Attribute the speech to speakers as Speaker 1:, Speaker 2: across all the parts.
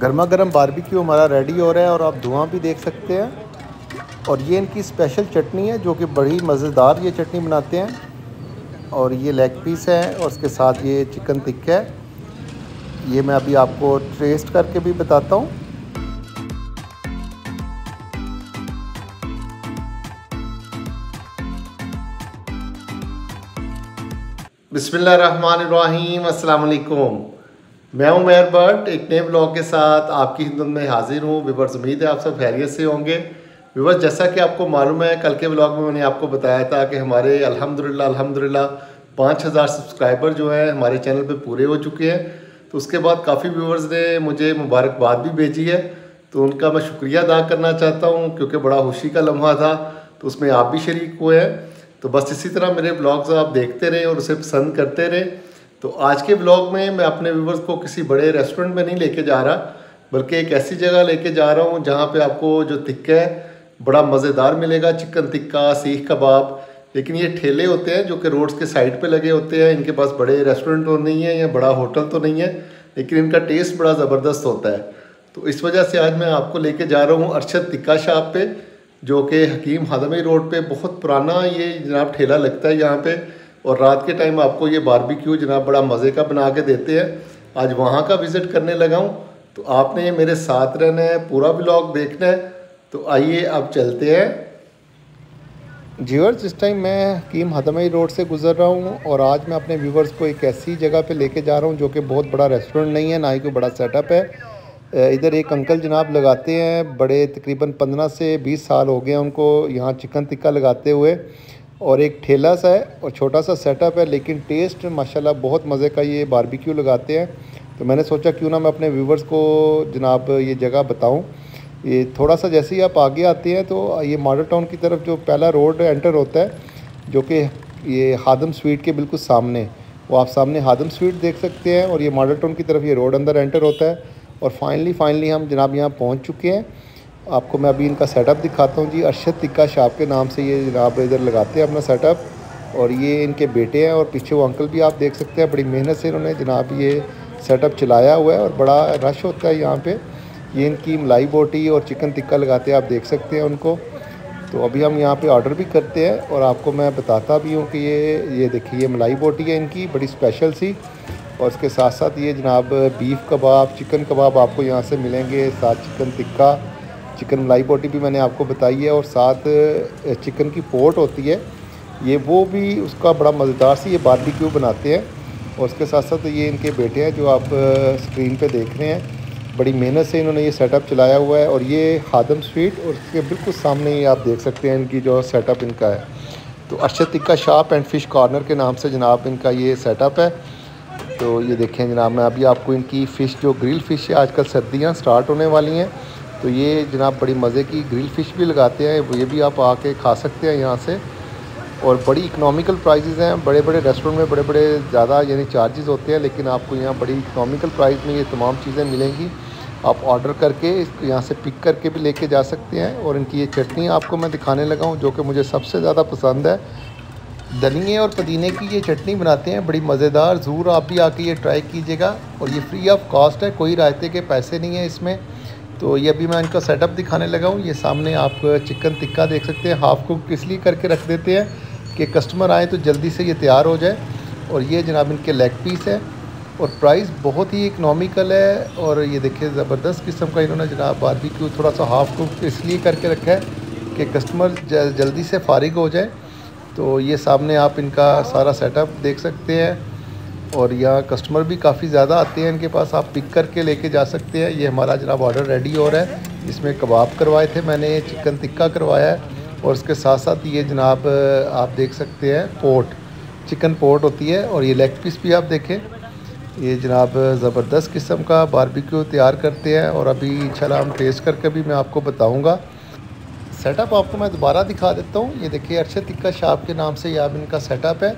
Speaker 1: گرما گرم باربیکیو ہمارا ریڈی ہو رہا ہے اور آپ دھواں بھی دیکھ سکتے ہیں۔ اور یہ ان کی اسپیشل چٹنی ہے جو کہ بڑی مزیدار یہ چٹنی بناتے ہیں۔ اور یہ لیگ پیس ہے اور اس کے ساتھ یہ چکن تک ہے۔ یہ میں ابھی آپ کو ٹیسٹ کر کے بھی بتاتا ہوں۔ بسم اللہ الرحمن الرحیم، السلام علیکم۔ میں ہوں مہر بٹ ایک نئے بلاگ کے ساتھ آپ کی خدمت میں حاضر ہوں۔ ویورز، امید ہے آپ سب خیریت سے ہوں گے۔ ویورز، جیسا کہ آپ کو معلوم ہے، کل کے بلاگ میں میں نے آپ کو بتایا تھا کہ ہمارے الحمدللہ الحمدللہ پانچ ہزار سبسکرائبر جو ہیں ہمارے چینل پہ پورے ہو چکے ہیں۔ تو اس کے بعد کافی ویورز نے مجھے مبارکباد بھی بھیجی ہے۔ تو ان کا میں شکریہ ادا کرنا چاہتا ہوں کیونکہ بڑا خوشی کا لمحہ تھا۔ تو اس میں آپ بھی شریک ہوئے ہیں۔ تو بس اسی طرح میرے بلاگز آپ دیکھتے رہیں اور اسے پسند کرتے رہیں تو آج کے بلاگ میں میں اپنے ویورز کو کسی بڑے ریسٹورنٹ میں نہیں لے کے جا رہا، بلکہ ایک ایسی جگہ لے کے جا رہا ہوں جہاں پہ آپ کو جو تکہ ہے، بڑا مزیدار ملے گا، چکن تکہ، سیخ کباب۔ لیکن یہ ٹھیلے ہوتے ہیں جو کہ روڈز کے سائڈ پہ لگے ہوتے ہیں۔ ان کے پاس بڑے ریسٹورنٹ تو نہیں ہیں یا بڑا ہوٹل تو نہیں ہے، لیکن ان کا ٹیسٹ بڑا زبردست ہوتا ہے۔ تو اس وجہ سے آج میں آپ کو لے کے جا رہا ہوں ارشد تکہ شاپ پہ، جو کہ حکیم حدمی روڈ پہ بہت پرانا یہ جناب ٹھیلا لگتا ہے یہاں پہ۔ اور رات کے ٹائم آپ کو یہ باربیکیو جناب بڑا مزے کا بنا کے دیتے ہیں۔ آج وہاں کا وزٹ کرنے لگا ہوں۔ تو آپ نے یہ میرے ساتھ رہنا ہے، پورا بلاگ دیکھنا ہے۔ تو آئیے اب چلتے ہیں۔ جیورز اس ٹائم میں حکیم حدمی روڈ سے گزر رہا ہوں اور آج میں اپنے ویورز کو ایک ایسی جگہ پہ لے کے جا رہا ہوں جو کہ بہت بڑا ریسٹورنٹ نہیں ہے، نہ ہی کوئی بڑا سیٹ اپ ہے ادھر ایک انکل جناب لگاتے ہیں، بڑے تقریباً پندرہ سے بیس سال ہو گئے ہیں ان کو۔ یہاں چکن تکہ لگاتے ہوئے۔ اور ایک ٹھیلا سا ہے اور چھوٹا سا سیٹ اپ ہے، لیکن ٹیسٹ ماشاءاللہ بہت مزے کا یہ باربیکیو لگاتے ہیں۔ تو میں نے سوچا کیوں نہ میں اپنے ویورز کو جناب یہ جگہ بتاؤں۔ یہ تھوڑا سا جیسے ہی آپ آگے آتے ہیں تو یہ ماڈل ٹاؤن کی طرف جو پہلا روڈ انٹر ہوتا ہے، جو کہ یہ ہادم سویٹ کے بالکل سامنے، وہ آپ سامنے ہادم سویٹ دیکھ سکتے ہیں اور یہ ماڈل ٹاؤن کی طرف یہ روڈ اندر انٹر ہوتا ہے۔ اور فائنلی فائنلی ہم جناب یہاں پہنچ چکے ہیں۔ آپ کو میں ابھی ان کا سیٹ اپ دکھاتا ہوں جی ارشد تکہ شاپ کے نام سے یہ جناب ادھر لگاتے ہیں اپنا سیٹ اپ اور یہ ان کے بیٹے ہیں اور پیچھے وہ انکل بھی آپ دیکھ سکتے ہیں، بڑی محنت سے انہوں نے جناب یہ سیٹ اپ چلایا ہوا ہے اور بڑا رش ہوتا ہے یہاں پہ۔ یہ ان کی ملائی بوٹی اور چکن تکہ لگاتے ہیں، آپ دیکھ سکتے ہیں ان کو۔ تو ابھی ہم یہاں پہ آرڈر بھی کرتے ہیں اور آپ کو میں بتاتا بھی ہوں کہ یہ یہ دیکھیے، یہ ملائی بوٹی ہے ان کی، بڑی اسپیشل سی۔ اور اس کے ساتھ ساتھ یہ جناب بیف کباب چکن کباب آپ کو یہاں سے ملیں گے، ساتھ چکن تکہ چکن ملائی بوٹی بھی میں نے آپ کو بتائی ہے اور ساتھ چکن کی پوٹ ہوتی ہے، یہ وہ بھی اس کا بڑا مزیدار سی یہ باربیکیو بناتے ہیں اور اس کے ساتھ ساتھ یہ ان کے بیٹے ہیں جو آپ اسکرین پہ دیکھ رہے ہیں۔ بڑی محنت سے انہوں نے یہ سیٹ اپ چلایا ہوا ہے اور یہ ہادم سویٹ اور اس کے بالکل سامنے ہی آپ دیکھ سکتے ہیں ان کی جو سیٹ اپ ان کا ہے۔ تو Arshad tikka shop and fish corner کے نام سے جناب ان کا یہ سیٹ اپ ہے۔ تو یہ دیکھیں جناب، میں ابھی آپ کو ان کی فش، جو گرل فش ہے، آج کل سردیاں سٹارٹ ہونے والی ہیں۔ تو یہ جناب بڑی مزے کی گرل فش بھی لگاتے ہیں، یہ بھی آپ آ کے کھا سکتے ہیں یہاں سے۔ اور بڑی اکنامیکل پرائزز ہیں، بڑے بڑے ریسٹورنٹ میں بڑے بڑے زیادہ یعنی چارجز ہوتے ہیں، لیکن آپ کو یہاں بڑی اکنامیکل پرائز میں یہ تمام چیزیں ملیں گی۔ آپ آرڈر کر کے یہاں سے پک کر کے بھی لے کے جا سکتے ہیں۔ اور ان کی یہ چٹنی آپ کو میں دکھانے لگا ہوں، جو کہ مجھے سب سے زیادہ پسند ہے۔ دھنیے اور پدینے کی یہ چٹنی بناتے ہیں، بڑی مزیدار۔ ضرور آپ بھی آ کے یہ ٹرائی کیجیے گا۔ اور یہ فری آف کاسٹ ہے، کوئی رائتے کے پیسے نہیں ہیں اس میں۔ تو یہ ابھی میں ان کا سیٹ اپ دکھانے لگا ہوں۔ یہ سامنے آپ چکن تکہ دیکھ سکتے ہیں۔ ہاف کوک اس لیے کر کے رکھ دیتے ہیں کہ کسٹمر آئیں تو جلدی سے یہ تیار ہو جائے۔ اور یہ جناب ان کے لیگ پیس ہے۔ اور پرائز بہت ہی اکنامیکل ہے۔ اور یہ دیکھیں زبردست قسم کا انہوں نے جناب باربی کیو تھوڑا سا ہاف کوک اس لیے کر کے رکھا ہے کہ کسٹمر جلدی سے فارغ ہو جائے۔ تو یہ سامنے آپ ان کا سارا سیٹ اپ دیکھ سکتے ہیں۔ اور یہاں کسٹمر بھی کافی زیادہ آتے ہیں ان کے پاس، آپ پک کر کے لے کے جا سکتے ہیں۔ یہ ہمارا جناب آرڈر ریڈی ہو رہا ہے۔ اس میں کباب کروائے تھے، میں نے چکن تکہ کروایا ہے۔ اور اس کے ساتھ ساتھ یہ جناب، آپ دیکھ سکتے ہیں پوٹ چکن پوٹ ہوتی ہے۔ اور یہ لیگ پیس بھی آپ دیکھیں۔ یہ جناب زبردست قسم کا باربیکیو تیار کرتے ہیں۔ اور ابھی انشاءاللہ ہم ٹیسٹ کر کے بھی میں آپ کو بتاؤں گا۔ سیٹ اپ آپ کو میں دوبارہ دکھا دیتا ہوں۔ یہ دیکھیے ارشد تکہ شاپ کے نام سے یہ اب ان کا سیٹ اپ ہے۔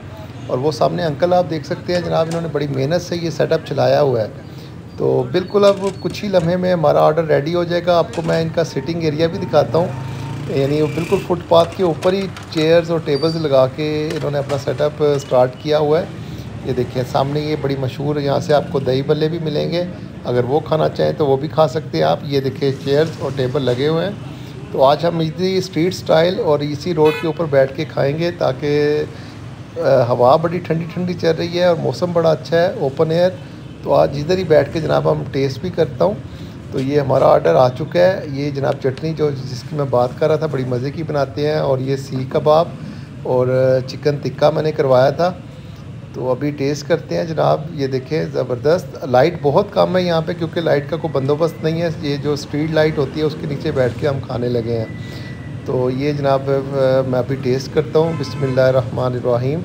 Speaker 1: اور وہ سامنے انکل آپ دیکھ سکتے ہیں جناب، انہوں نے بڑی محنت سے یہ سیٹ اپ چلایا ہوا ہے۔ تو بالکل اب کچھ ہی لمحے میں ہمارا آرڈر ریڈی ہو جائے گا۔ آپ کو میں ان کا سٹنگ ایریا بھی دکھاتا ہوں۔ یعنی وہ بالکل فٹ پاتھ کے اوپر ہی چیئرز اور ٹیبلز لگا کے انہوں نے اپنا سیٹ اپ اسٹارٹ کیا ہوا ہے۔ یہ دیکھیں، سامنے یہ بڑی مشہور یہاں سے آپ کو دہی بلے بھی ملیں گے۔ اگر وہ کھانا چاہیں تو وہ بھی کھا سکتے ہیں آپ۔ یہ دیکھیں چیئرز اور ٹیبل لگے ہوئے ہیں۔ تو آج ہم اسی اسٹریٹ سٹائل اور اسی روڈ کے اوپر بیٹھ کے کھائیں گے تاکہ ہوا بڑی ٹھنڈی ٹھنڈی چل رہی ہے اور موسم بڑا اچھا ہے اوپن ایئر تو آج ادھر ہی بیٹھ کے جناب ہم ٹیسٹ بھی کرتا ہوں، تو یہ ہمارا آرڈر آ چکا ہے۔ یہ جناب چٹنی جو جس کی میں بات کر رہا تھا، بڑی مزے کی بناتے ہیں اور یہ سی کباب اور چکن تکہ میں نے کروایا تھا۔ تو ابھی ٹیسٹ کرتے ہیں جناب۔ یہ دیکھیں، زبردست۔ لائٹ بہت کم ہے یہاں پہ کیونکہ لائٹ کا کوئی بندوبست نہیں ہے۔ یہ جو اسٹریٹ لائٹ ہوتی ہے، اس کے نیچے بیٹھ کے ہم کھانے لگے ہیں۔ تو یہ جناب، میں ابھی ٹیسٹ کرتا ہوں۔ بسم اللہ الرحمن الرحیم۔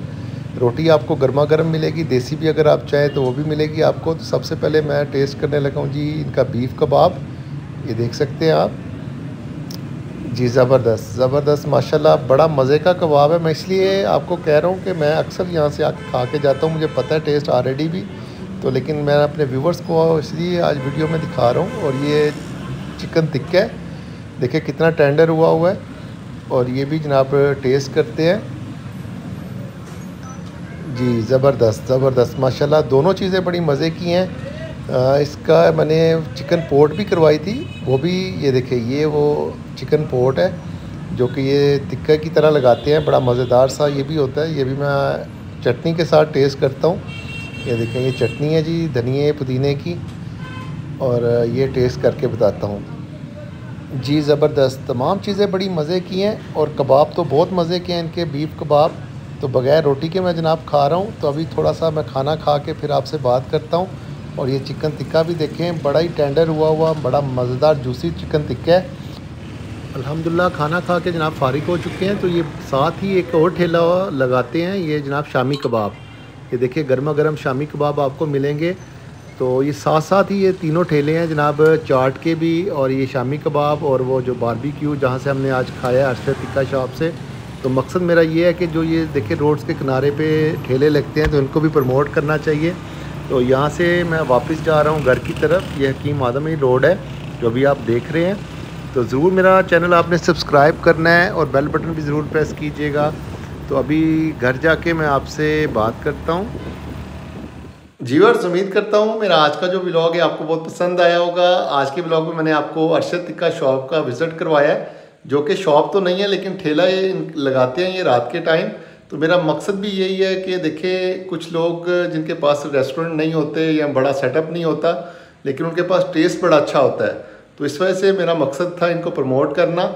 Speaker 1: روٹی آپ کو گرما گرم ملے گی، دیسی بھی اگر آپ چاہیں تو وہ بھی ملے گی آپ کو۔ تو سب سے پہلے میں ٹیسٹ کرنے لگا ہوں جی ان کا بیف کباب۔ یہ دیکھ سکتے ہیں آپ۔ جی زبردست زبردست، ماشاءاللہ بڑا مزے کا کباب ہے۔ میں اس لیے آپ کو کہہ رہا ہوں کہ میں اکثر یہاں سے آ کے کھا کے جاتا ہوں۔ مجھے پتہ ہے ٹیسٹ آلریڈی بھی۔ تو لیکن میں اپنے ویورز کو اس لیے آج ویڈیو میں دکھا رہا ہوں۔ اور یہ چکن تکہ ہے۔ دیکھیں کتنا ٹینڈر ہوا ہوا ہے اور یہ بھی جناب ٹیسٹ کرتے ہیں۔ جی زبردست زبردست، ماشاءاللہ دونوں چیزیں بڑی مزے کی ہیں۔ اس کا میں نے چکن پورٹ بھی کروائی تھی، وہ بھی یہ دیکھیں، یہ وہ چکن پورٹ ہے جو کہ یہ تکہ کی طرح لگاتے ہیں، بڑا مزیدار سا یہ بھی ہوتا ہے۔ یہ بھی میں چٹنی کے ساتھ ٹیسٹ کرتا ہوں۔ یہ دیکھیں، یہ چٹنی ہے جی دھنیے، پودینے کی اور یہ ٹیسٹ کر کے بتاتا ہوں۔ جی زبردست، تمام چیزیں بڑی مزے کی ہیں اور کباب تو بہت مزے کے ہیں ان کے بیف کباب۔ تو بغیر روٹی کے میں جناب کھا رہا ہوں، تو ابھی تھوڑا سا میں کھانا کھا کے پھر آپ سے بات کرتا ہوں۔ اور یہ چکن تکہ بھی دیکھیں، بڑا ہی ٹینڈر ہوا ہوا، بڑا مزیدار، جوسی چکن تکہ۔ ہے الحمدللہ، کھانا کھا کے جناب فارغ ہو چکے ہیں۔ تو یہ ساتھ ہی ایک اور ٹھیلا لگاتے ہیں، یہ جناب شامی کباب۔ یہ دیکھیں، گرما گرم شامی کباب آپ کو ملیں گے۔ تو یہ ساتھ ساتھ ہی یہ تینوں ٹھیلے ہیں جناب چاٹ کے بھی اور یہ شامی کباب اور وہ جو باربی کیو جہاں سے ہم نے آج کھایا ہے ارشد تکہ شاپ سے۔ تو مقصد میرا یہ ہے کہ جو یہ دیکھیں روڈز کے کنارے پہ ٹھیلے لگتے ہیں تو ان کو بھی پروموٹ کرنا چاہیے۔ تو یہاں سے میں واپس جا رہا ہوں گھر کی طرف۔ یہ حکیم آدمی روڈ ہے جو ابھی آپ دیکھ رہے ہیں۔ تو ضرور میرا چینل آپ نے سبسکرائب کرنا ہے اور بیل بٹن بھی ضرور پریس کیجیے گا۔ تو ابھی گھر جا کے میں آپ سے بات کرتا ہوں۔ جیورز امید کرتا ہوں میرا آج کا جو بلاگ ہے، آپ کو بہت پسند آیا ہوگا۔ آج کے بلاگ میں میں نے آپ کو ارشد تکہ شاپ کا وزٹ کروایا ہے، جو کہ شاپ تو نہیں ہے، لیکن ٹھیلا یہ لگاتے ہیں یہ رات کے ٹائم تو میرا مقصد بھی یہی ہے کہ دیکھیں، کچھ لوگ جن کے پاس ریسٹورنٹ نہیں ہوتے یا بڑا سیٹ اپ نہیں ہوتا، لیکن ان کے پاس ٹیسٹ بڑا اچھا ہوتا ہے۔ تو اس وجہ سے میرا مقصد تھا ان کو پروموٹ کرنا۔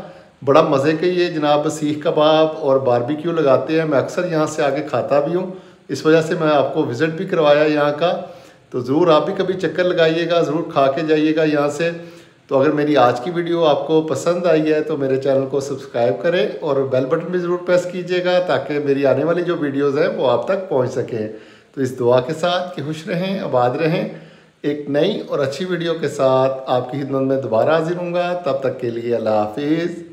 Speaker 1: بڑا مزے کے یہ جناب سیخ کباب اور باربی کیو لگاتے ہیں۔ میں اکثر یہاں سے آگے کھاتا بھی ہوں۔ اس وجہ سے میں آپ کو وزٹ بھی کروایا یہاں کا۔ تو ضرور آپ بھی کبھی چکر لگائیے گا، ضرور کھا کے جائیے گا یہاں سے۔ تو اگر میری آج کی ویڈیو آپ کو پسند آئی ہے تو میرے چینل کو سبسکرائب کریں اور بیل بٹن بھی ضرور پریس کیجیے گا تاکہ میری آنے والی جو ویڈیوز ہیں وہ آپ تک پہنچ سکیں۔ تو اس دعا کے ساتھ کہ خوش رہیں، آباد رہیں۔ ایک نئی اور اچھی ویڈیو کے ساتھ آپ کی خدمت میں دوبارہ حاضر ہوں گا۔ تب تک کے لیے اللہ حافظ۔